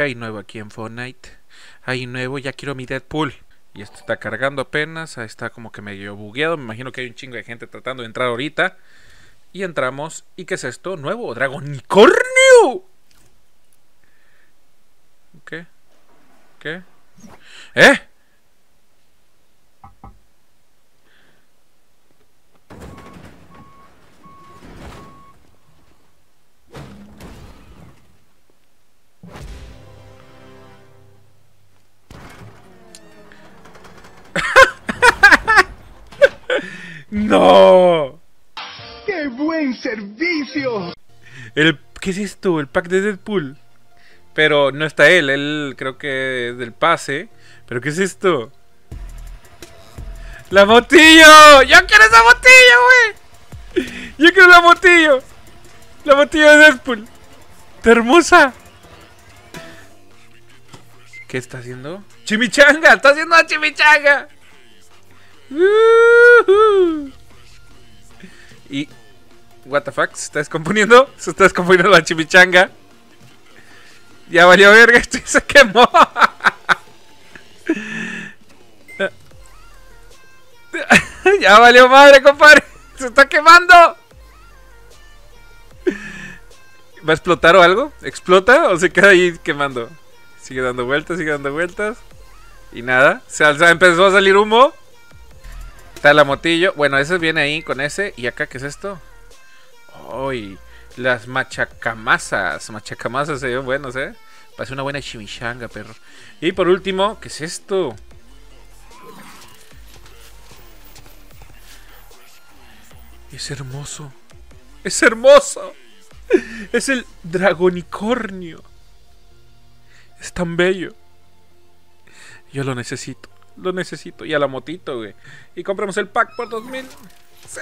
¿Qué hay nuevo aquí en Fortnite? Hay nuevo, ya quiero mi Deadpool. Y esto está cargando apenas, ahí está como que medio bugueado. Me imagino que hay un chingo de gente tratando de entrar ahorita. Y entramos. ¿Y qué es esto? Nuevo Dragonicornio. ¿Qué? ¿Qué? ¿Eh? ¡No! ¡Qué buen servicio! El, ¿Qué es esto? El pack de Deadpool. Pero no está él, él creo que es del pase. ¿Pero qué es esto? ¡La motillo! ¡Yo quiero esa motillo, güey! ¡Yo quiero la motillo! ¡La motillo de Deadpool! ¡Está hermosa! ¿Qué está haciendo? ¡Chimichanga! ¡Está haciendo la chimichanga! Y. ¿What the fuck? ¿Se está descomponiendo? ¿Se está descomponiendo la chimichanga? Ya valió verga, esto se quemó. ya valió madre, compadre. Se está quemando. ¿Va a explotar o algo? ¿Explota o se queda ahí quemando? Sigue dando vueltas, sigue dando vueltas. Y nada. Se empezó a salir humo. Está la motillo. Bueno, ese viene ahí con ese. ¿Y acá qué es esto? ¡Ay! las machacamasas. Machacamasas se ven buenos, ¿eh? Parece una buena chimichanga, perro. Y por último, ¿qué es esto? Es hermoso. Es hermoso. Es el dragonicornio. Es tan bello. Yo lo necesito. Lo necesito. Y a la motito, güey. Y compramos el pack por 2000. ¡Sí!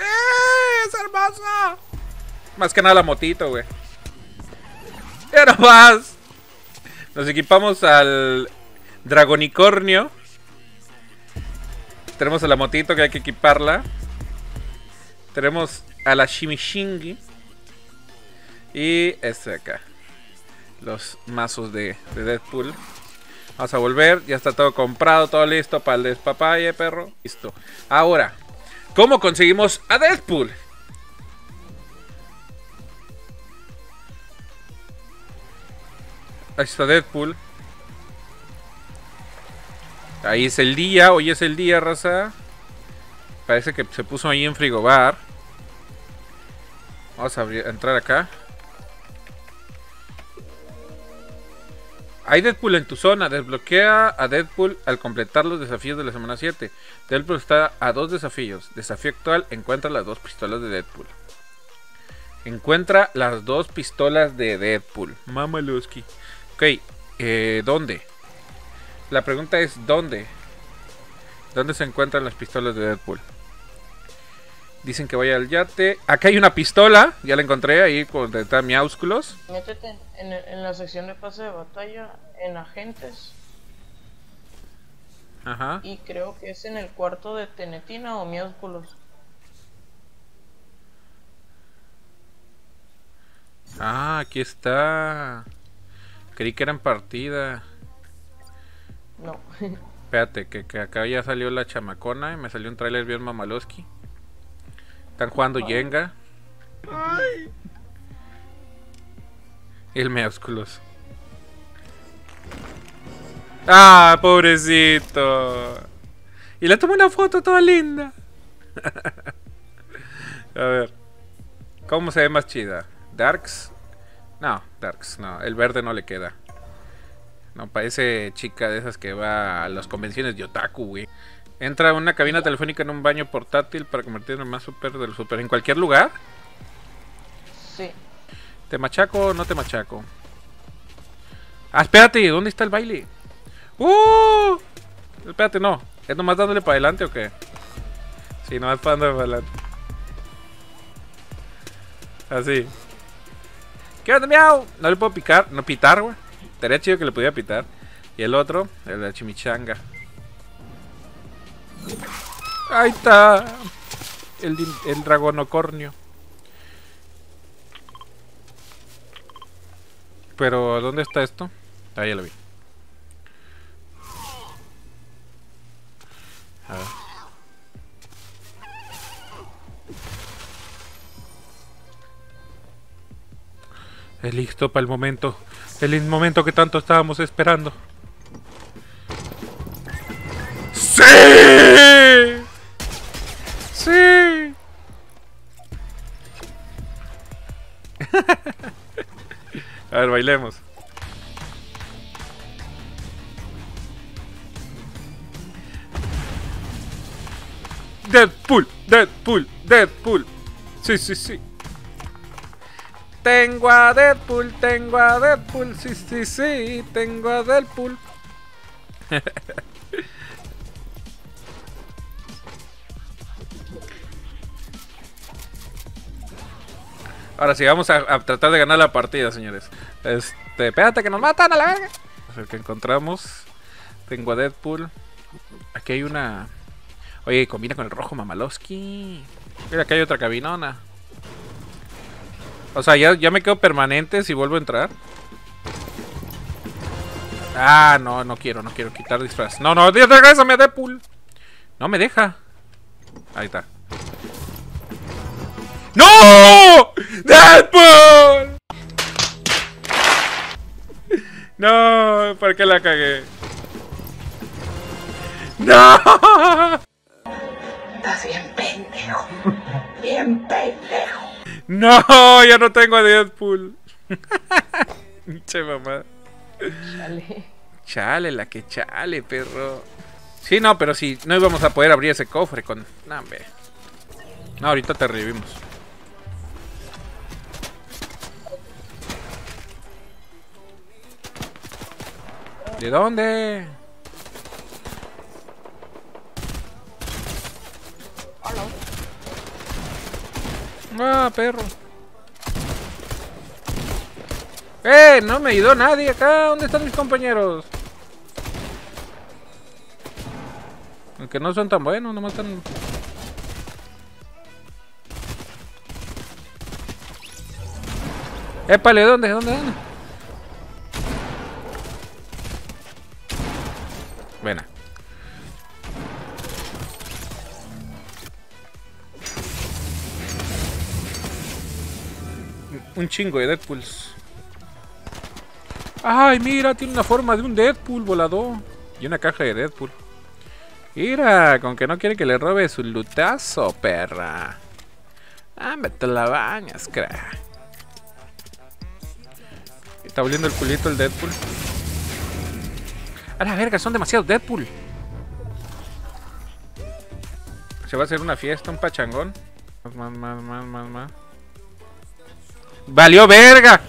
¡Es hermosa! Más que nada la motito, güey. ¡Ya no más! Nos equipamos al Dragonicornio. Tenemos a la motito que hay que equiparla. Tenemos a la Shimishingi. Y este de acá. Los mazos de, de Deadpool. Vamos a volver. Ya está todo comprado, todo listo para el despapalle, perro. Listo. Ahora, ¿cómo conseguimos a Deadpool? Ahí está Deadpool. Ahí es el día, hoy es el día, raza. Parece que se puso ahí en frigobar. Vamos a entrar acá. Hay Deadpool en tu zona. Desbloquea a Deadpool al completar los desafíos de la semana 7. Deadpool está a dos desafíos. Desafío actual, encuentra las dos pistolas de Deadpool. Encuentra las dos pistolas de Deadpool. Mamaluski. Ok, eh, ¿dónde? La pregunta es ¿dónde? ¿Dónde se encuentran las pistolas de Deadpool? Dicen que vaya al yate. Acá hay una pistola. Ya la encontré ahí con está Miaúsculos. Métete en, la sección de pase de batalla. En agentes. Ajá. Y creo que es en el cuarto de Tenetina o Miaúsculos. Ah, aquí está. Creí que era en partida. No. Espérate, que, que acá ya salió la chamacona y me salió un trailer bien mamaloski. Están jugando Jenga. Ay. El Meúsculos. Ah, pobrecito. Y le tomé una foto toda linda. A ver. ¿Cómo se ve más chida? ¿Darks? No, Darks, no. El verde no le queda. No, parece chica de esas que va a las convenciones de otaku, güey. Entra a una cabina telefónica en un baño portátil para convertirse en más super del super. ¿En cualquier lugar? Sí. ¿Te machaco o no te machaco? Ah, espérate, ¿dónde está el baile? ¡Uh! Espérate, no. ¿Es nomás dándole para adelante o qué? Sí, nomás para dándole para adelante. Así. ¿Qué onda, miau? No le puedo picar, no pitar, güey. Estaría chido que le pudiera pitar. Y el otro, el de chimichanga. Ahí está. El, el dragonocornio. Pero, ¿dónde está esto? Ah, ya lo vi. A ver. Es listo para el momento. El momento que tanto estábamos esperando. ¡Sí! A ver, bailemos. Deadpool, Deadpool, Deadpool. Sí, sí, sí. Tengo a Deadpool, tengo a Deadpool, sí, sí, sí, tengo a Deadpool. Ahora sí, vamos a, tratar de ganar la partida, señores. Este, espérate que nos matan a la verga. A ver qué encontramos. Tengo a Deadpool. Aquí hay una. Oye, combina con el rojo Mamalowski. Mira, aquí hay otra cabinona. O sea, ya, me quedo permanente si vuelvo a entrar. Ah, no, no quiero, no quiero quitar disfraz. No, no, regrésame a Deadpool. No me deja. Ahí está. ¡No! ¡Deadpool! No, ¿por qué la cagué? ¡No! Estás bien pendejo. Bien pendejo. ¡No! Ya no tengo a Deadpool. che mamá. Chale. Chale, la que chale, perro. Sí, no, pero sí, no íbamos a poder abrir ese cofre con... No, hombre. No, ahorita te revivimos. ¿De dónde? Ah, perro. ¡Eh! No me ayudó nadie acá. ¿Dónde están mis compañeros? Aunque no son tan buenos, nomás están... ¡Épale! ¿Dónde? ¿Dónde? ¿Dónde? Un chingo de Deadpools. Ay, mira, tiene una forma de un Deadpool volador. Y una caja de Deadpool. Mira, con que no quiere que le robe su lutazo, perra. Ah, te la bañas, crack. Está oliendo el culito el Deadpool. A la verga, son demasiados Deadpool. Se va a hacer una fiesta, un pachangón. Más, más, más, más, más. ¡Valió verga!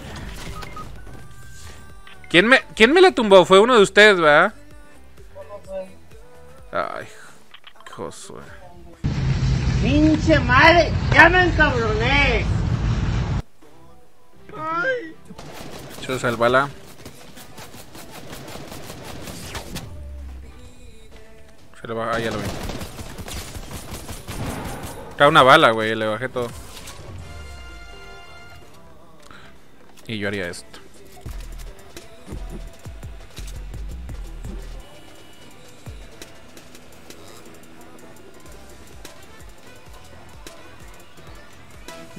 ¿Quién me, ¿Quién me la tumbó? Fue uno de ustedes, ¿verdad? Ay, Josué. Pinche madre, ya me encabroné. Yo salvala. Se lo va. Ah, ya lo vi. Está una bala, güey. Le bajé todo. Y yo haría esto.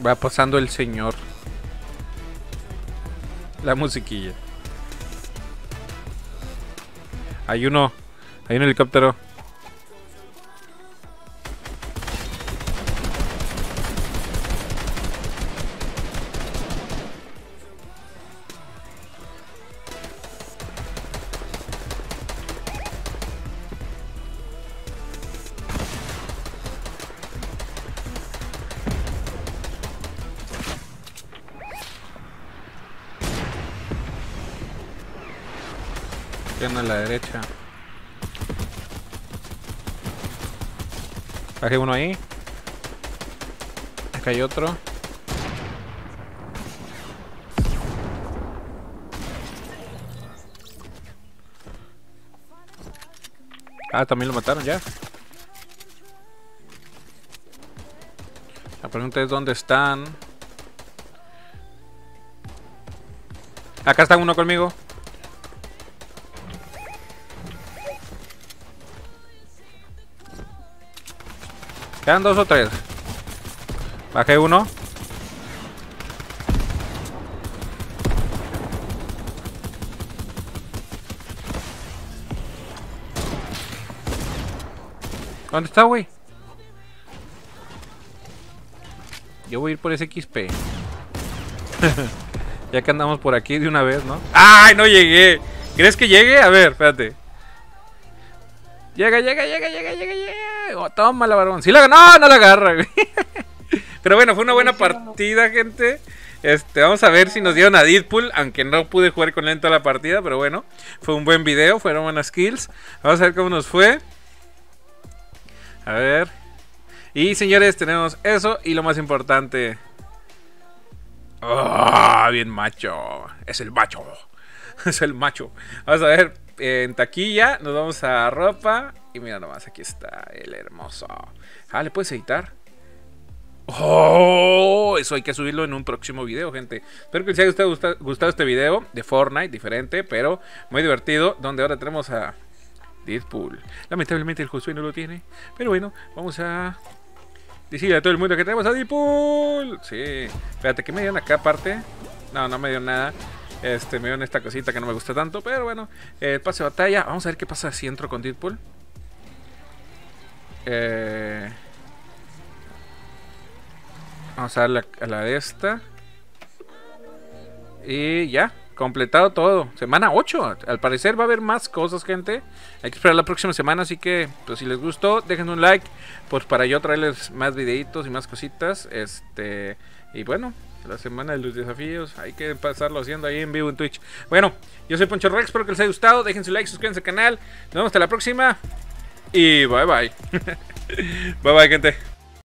Va pasando el señor. La musiquilla. Hay uno. Hay un helicóptero. Tiene a la derecha. Bajé uno ahí. Acá hay otro. Ah, también lo mataron ya. La pregunta es dónde están. Acá está uno conmigo. Quedan dos o tres. Bajé uno. ¿Dónde está, güey? Yo voy a ir por ese XP. ya que andamos por aquí de una vez, ¿no? ¡Ay, no llegué! ¿Crees que llegue? A ver, espérate. Llega, llega, llega, llega, llega, llega. Oh, toma la barbón. Sí la No, no la agarra. Pero bueno, fue una buena partida, gente. Este, vamos a ver si nos dieron a Deadpool, aunque no pude jugar con él toda la partida, pero bueno, fue un buen video, fueron buenas kills. Vamos a ver cómo nos fue. A ver. Y señores, tenemos eso y lo más importante. ¡Ah! bien macho. Es el macho. Es el macho. Vamos a ver. En taquilla nos vamos a ropa. Y mira nomás, aquí está el hermoso. Ah, ¿le puedes editar? Oh, eso hay que subirlo en un próximo video, gente. Espero que les haya gustado, gustado este video de Fortnite, diferente, pero muy divertido. Donde ahora tenemos a Deadpool. Lamentablemente el Josué no lo tiene. Pero bueno, vamos a decirle a todo el mundo que tenemos a Deadpool. Sí. Espérate, que me dieron acá aparte? No, no me dio nada. Este, me dieron esta cosita que no me gusta tanto. Pero bueno, eh, pase batalla. Vamos a ver qué pasa si entro con Deadpool. Eh, vamos a darle a la de esta. Y ya completado todo. Semana 8. Al parecer va a haber más cosas, gente. Hay que esperar la próxima semana. Así que, pues si les gustó, dejen un like. Pues para yo traerles más videitos y más cositas. Este. Y bueno, la semana de los desafíos. Hay que pasarlo haciendo ahí en vivo en Twitch. Bueno, yo soy Poncho Rex. Espero que les haya gustado. Dejen su like, suscríbanse al canal. Nos vemos hasta la próxima. Y bye bye. bye bye, gente.